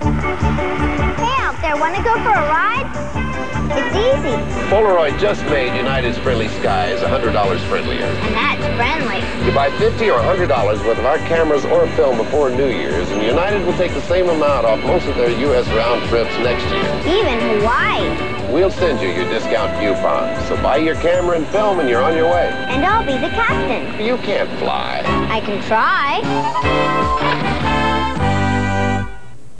Hey out there, want to go for a ride? It's easy, Polaroid just made United's Friendly Skies $100 friendlier. and that's friendly. You buy 50 or $100 worth of our cameras or film before New Year's, and United will take the same amount off most of their U.S. round trips next year. Even Hawaii. We'll send you your discount coupon. So buy your camera and film, and you're on your way. And I'll be the captain. You can't fly. I can try.